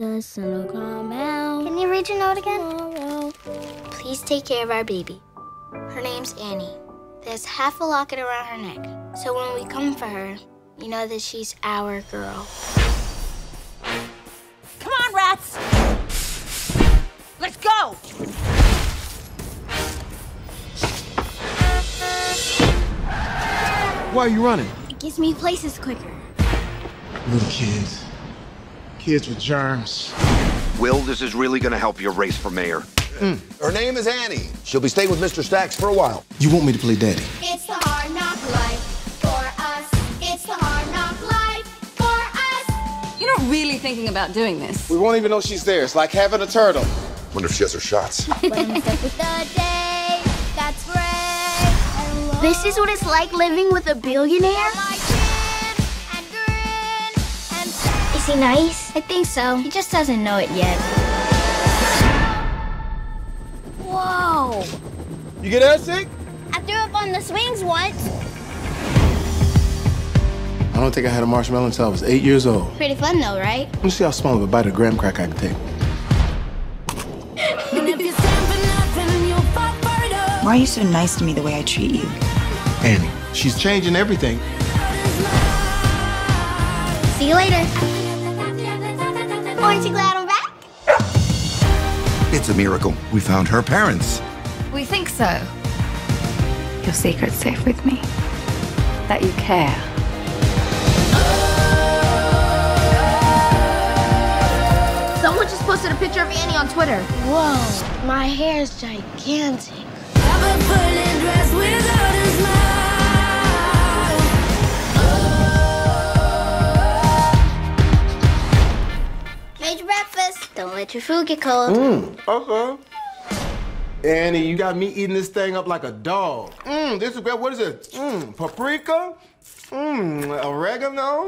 The sun will come out. Can you read your note again? tomorrow. Please take care of our baby. Her name's Annie. There's half a locket around her neck. So when we come for her, you know that she's our girl. Come on, rats! Let's go! Why are you running? It gets me places quicker. Little kids. Kids with germs. Will, this is really gonna help your race for mayor. Mm. Her name is Annie. She'll be staying with Mr. Stacks for a while. You want me to play daddy? It's the hard knock life for us. It's the hard knock life for us. You're not really thinking about doing this. We won't even know she's there. It's like having a turtle. Wonder if she has her shots. One step with the day. That's right. This is what it's like living with a billionaire. He nice? I think so. He just doesn't know it yet. Whoa! You get airsick? I threw up on the swings once. I don't think I had a marshmallow until I was eight years old. Pretty fun though, right? Let me see how small of a bite of graham cracker I can take. Why are you so nice to me the way I treat you? Annie, she's changing everything. See you later. Aren't you glad I'm back? It's a miracle. We found her parents. We think so. Your secret's safe with me. That you care. Someone just posted a picture of Annie on Twitter. Whoa, my hair is gigantic. Don't let your food get cold. Okay. Annie, you got me eating this thing up like a dog. Mmm, this is great. What is it? Mmm, paprika? Mmm, oregano?